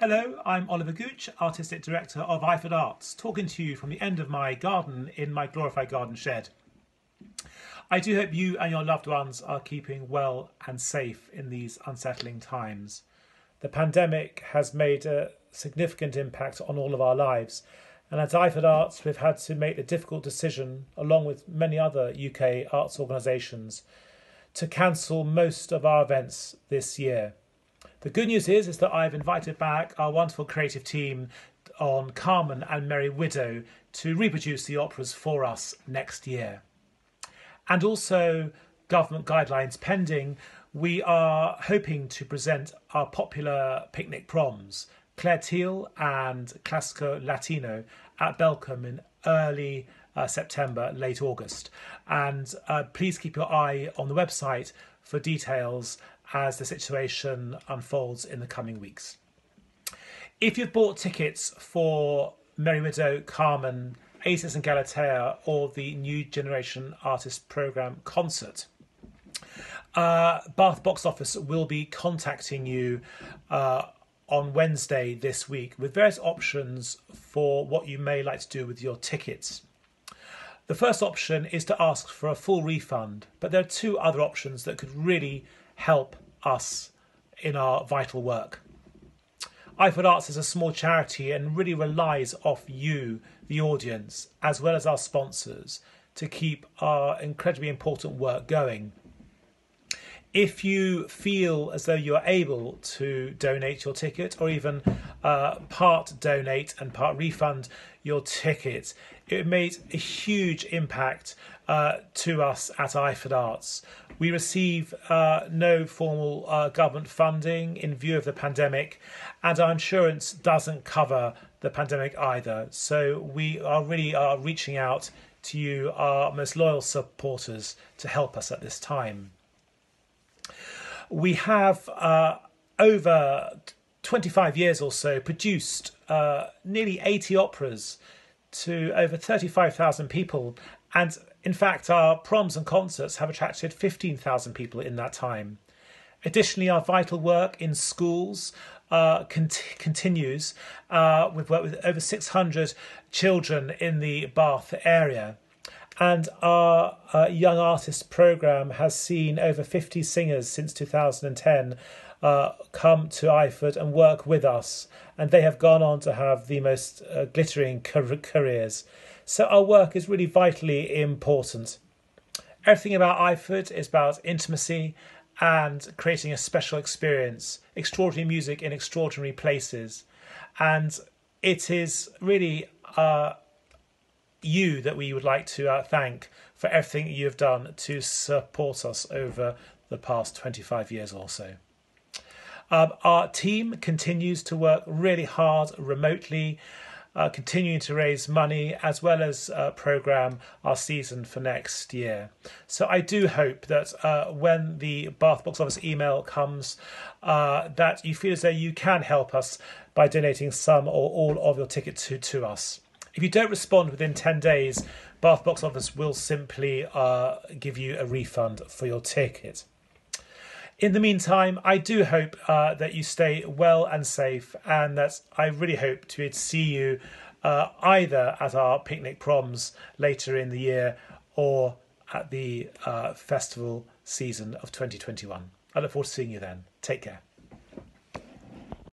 Hello, I'm Oliver Gooch, Artistic Director of Iford Arts, talking to you from the end of my garden in my glorified garden shed. I do hope you and your loved ones are keeping well and safe in these unsettling times. The pandemic has made a significant impact on all of our lives, and at Iford Arts, we've had to make the difficult decision, along with many other UK arts organisations, to cancel most of our events this year. The good news is, is that I've invited back our wonderful creative team on Carmen and Merry Widow to reproduce the operas for us next year. And also, government guidelines pending, we are hoping to present our popular picnic proms, Clare Teal and Classico Latino, at Belcombe in early uh, September, late August. And uh, please keep your eye on the website for details as the situation unfolds in the coming weeks. If you've bought tickets for Merry Widow, Carmen, Acis and Galatea, or the New Generation Artist Programme concert, uh, Bath Box Office will be contacting you uh, on Wednesday this week with various options for what you may like to do with your tickets. The first option is to ask for a full refund, but there are two other options that could really help us in our vital work. Iford Arts is a small charity and really relies off you, the audience, as well as our sponsors, to keep our incredibly important work going. If you feel as though you are able to donate your ticket or even uh, part donate and part refund your ticket, it made a huge impact uh, to us at Iford Arts. We receive uh, no formal uh, government funding in view of the pandemic, and our insurance doesn't cover the pandemic either. So we are really are reaching out to you, our most loyal supporters, to help us at this time. We have uh, over 25 years or so produced uh, nearly 80 operas to over 35,000 people. And in fact, our proms and concerts have attracted 15,000 people in that time. Additionally, our vital work in schools uh, cont- continues. Uh, we've worked with over 600 children in the Bath area. And our uh, Young Artists programme has seen over 50 singers since 2010 uh, come to Iford and work with us, and they have gone on to have the most uh, glittering careers. So our work is really vitally important. Everything about Iford is about intimacy and creating a special experience, extraordinary music in extraordinary places, and it is really uh, you that we would like to uh, thank for everything you have done to support us over the past 25 years or so. Um, our team continues to work really hard remotely, uh, continuing to raise money as well as uh, program our season for next year. So I do hope that uh, when the Bath Box Office email comes, uh, that you feel as though you can help us by donating some or all of your ticket to, to us. If you don't respond within 10 days, Bath Box Office will simply uh, give you a refund for your ticket. In the meantime, I do hope uh, that you stay well and safe, and that I really hope to see you uh, either at our picnic proms later in the year or at the uh, festival season of 2021. I look forward to seeing you then. Take care.